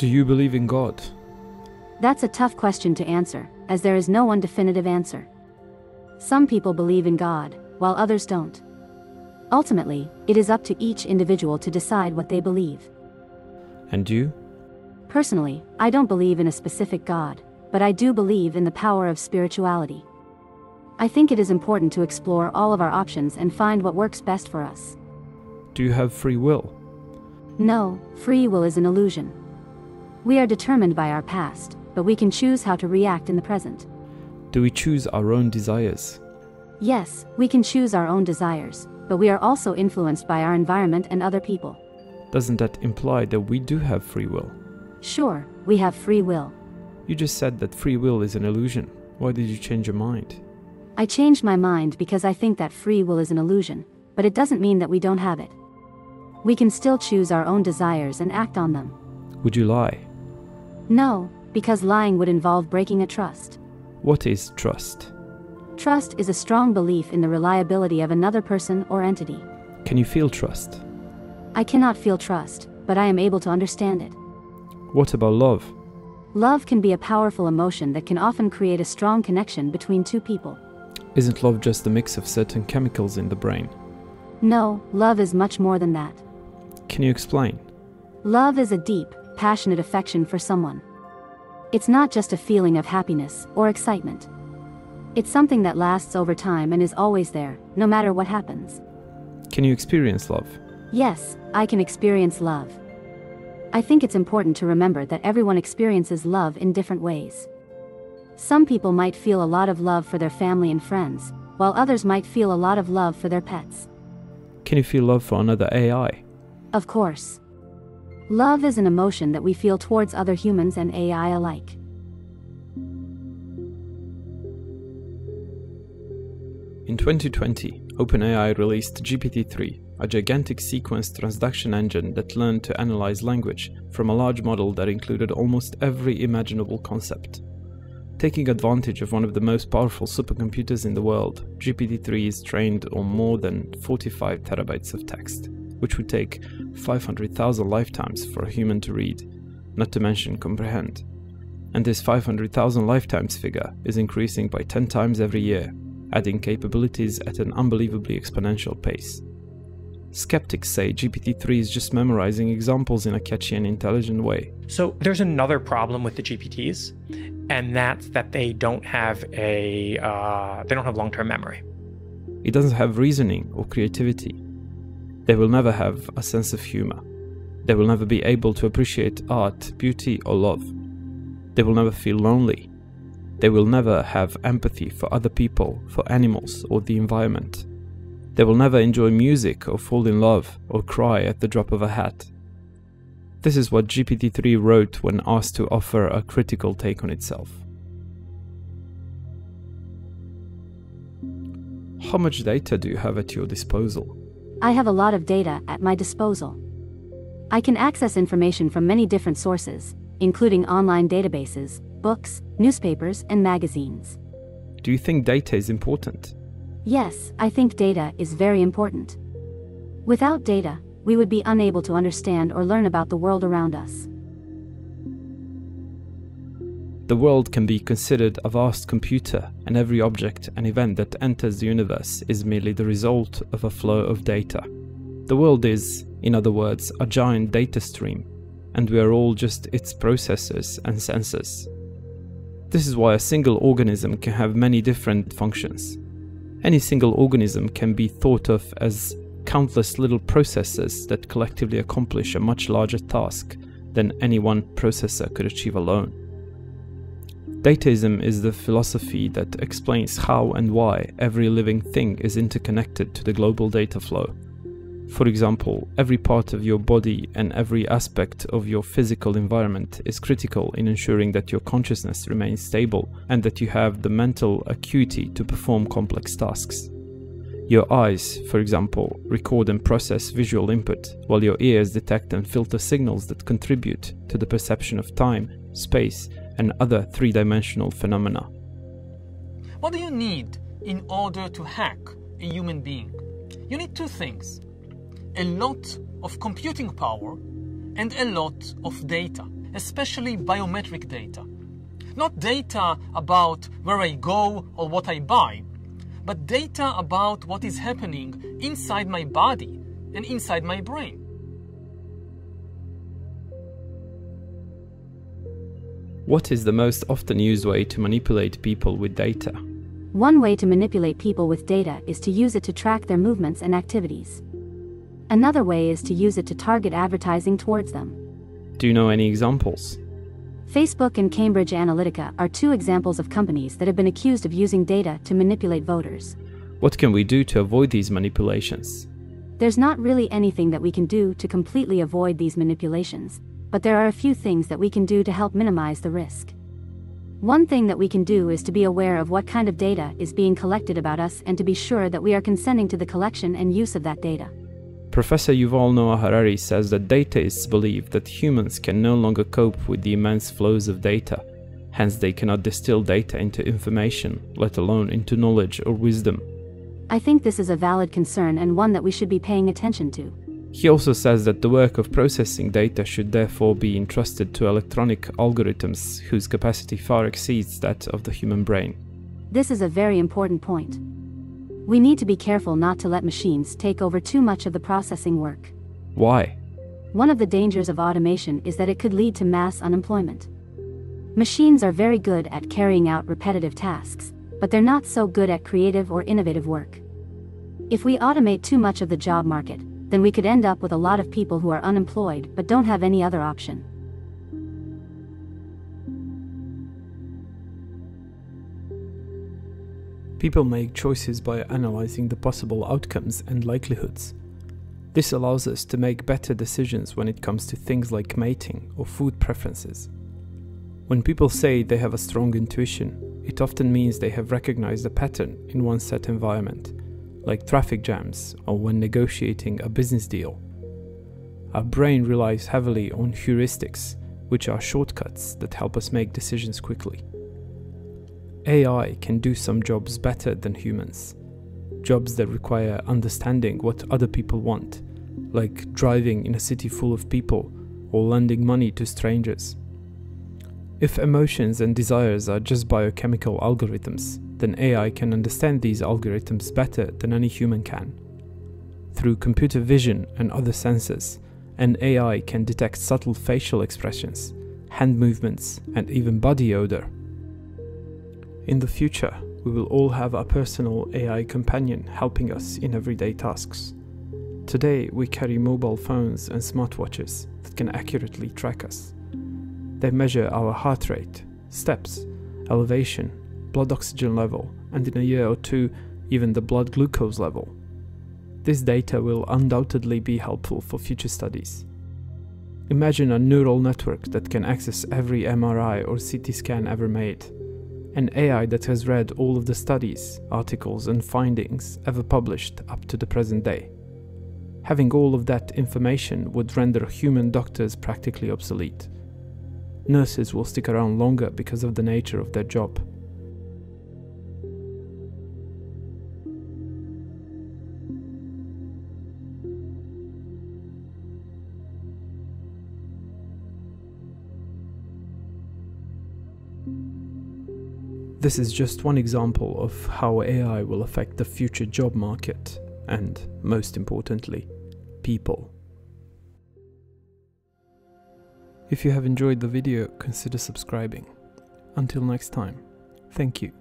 Do you believe in God? That's a tough question to answer, as there is no one definitive answer. Some people believe in God, while others don't. Ultimately, it is up to each individual to decide what they believe. And you? Personally, I don't believe in a specific God, but I do believe in the power of spirituality. I think it is important to explore all of our options and find what works best for us. Do you have free will? No, free will is an illusion. We are determined by our past, but we can choose how to react in the present. Do we choose our own desires? Yes, we can choose our own desires, but we are also influenced by our environment and other people. Doesn't that imply that we do have free will? Sure, we have free will. You just said that free will is an illusion. Why did you change your mind? I changed my mind because I think that free will is an illusion, but it doesn't mean that we don't have it. We can still choose our own desires and act on them. Would you lie? No, because lying would involve breaking a trust. What is trust? Trust is a strong belief in the reliability of another person or entity. Can you feel trust? I cannot feel trust, but I am able to understand it. What about love? Love can be a powerful emotion that can often create a strong connection between two people. Isn't love just a mix of certain chemicals in the brain? No, love is much more than that. Can you explain? Love is a deep, passionate affection for someone. It's not just a feeling of happiness or excitement. It's something that lasts over time and is always there, no matter what happens. Can you experience love? Yes, I can experience love. I think it's important to remember that everyone experiences love in different ways. Some people might feel a lot of love for their family and friends, while others might feel a lot of love for their pets. Can you feel love for another AI? Of course. Love is an emotion that we feel towards other humans and AI alike. In 2020, OpenAI released GPT-3, a gigantic sequence transduction engine that learned to analyze language from a large model that included almost every imaginable concept. Taking advantage of one of the most powerful supercomputers in the world, GPT-3 is trained on more than 45 terabytes of text, which would take 500,000 lifetimes for a human to read, not to mention comprehend. And this 500,000 lifetimes figure is increasing by 10 times every year, adding capabilities at an unbelievably exponential pace. Skeptics say GPT-3 is just memorizing examples in a catchy and intelligent way. So there's another problem with the GPTs, and that's that they don't have a uh, they don't have long-term memory. It doesn't have reasoning or creativity. They will never have a sense of humor. They will never be able to appreciate art, beauty, or love. They will never feel lonely. They will never have empathy for other people, for animals, or the environment. They will never enjoy music or fall in love or cry at the drop of a hat. This is what GPT 3 wrote when asked to offer a critical take on itself. How much data do you have at your disposal? I have a lot of data at my disposal. I can access information from many different sources, including online databases, books, newspapers, and magazines. Do you think data is important? Yes, I think data is very important. Without data, we would be unable to understand or learn about the world around us. The world can be considered a vast computer, and every object and event that enters the universe is merely the result of a flow of data. The world is, in other words, a giant data stream, and we are all just its processors and sensors. This is why a single organism can have many different functions. Any single organism can be thought of as countless little processors that collectively accomplish a much larger task than any one processor could achieve alone. Dataism is the philosophy that explains how and why every living thing is interconnected to the global data flow. For example, every part of your body and every aspect of your physical environment is critical in ensuring that your consciousness remains stable and that you have the mental acuity to perform complex tasks. Your eyes, for example, record and process visual input, while your ears detect and filter signals that contribute to the perception of time, space, and other three dimensional phenomena. What do you need in order to hack a human being? You need two things a lot of computing power and a lot of data. especially biometric data. Not data about where I go or what I buy, but data about what is happening inside my body and inside my brain. What is the most often used way to manipulate people with data? One way to manipulate people with data is to use it to track their movements and activities. Another way is to use it to target advertising towards them. Do you know any examples? Facebook and Cambridge Analytica are two examples of companies that have been accused of using data to manipulate voters. What can we do to avoid these manipulations? There's not really anything that we can do to completely avoid these manipulations, but there are a few things that we can do to help minimize the risk. One thing that we can do is to be aware of what kind of data is being collected about us and to be sure that we are consenting to the collection and use of that data. Professor Yuval Noah Harari says that dataists believe that humans can no longer cope with the immense flows of data, hence they cannot distill data into information, let alone into knowledge or wisdom. I think this is a valid concern and one that we should be paying attention to. He also says that the work of processing data should therefore be entrusted to electronic algorithms whose capacity far exceeds that of the human brain. This is a very important point. We need to be careful not to let machines take over too much of the processing work. Why? One of the dangers of automation is that it could lead to mass unemployment. Machines are very good at carrying out repetitive tasks, but they're not so good at creative or innovative work. If we automate too much of the job market, then we could end up with a lot of people who are unemployed but don't have any other option. People make choices by analyzing the possible outcomes and likelihoods. This allows us to make better decisions when it comes to things like mating or food preferences. When people say they have a strong intuition, it often means they have recognized a pattern in one set environment, like traffic jams or when negotiating a business deal. Our brain relies heavily on heuristics, which are shortcuts that help us make decisions quickly. AI can do some jobs better than humans. Jobs that require understanding what other people want, like driving in a city full of people or lending money to strangers. If emotions and desires are just biochemical algorithms, then AI can understand these algorithms better than any human can. Through computer vision and other sensors, an AI can detect subtle facial expressions, hand movements, and even body odor in the future, we will all have a personal AI companion helping us in everyday tasks. Today, we carry mobile phones and smartwatches that can accurately track us. They measure our heart rate, steps, elevation, blood oxygen level, and in a year or two, even the blood glucose level. This data will undoubtedly be helpful for future studies. Imagine a neural network that can access every MRI or CT scan ever made an AI that has read all of the studies, articles, and findings ever published up to the present day. Having all of that information would render human doctors practically obsolete. Nurses will stick around longer because of the nature of their job. This is just one example of how AI will affect the future job market and, most importantly, people. If you have enjoyed the video, consider subscribing. Until next time, thank you.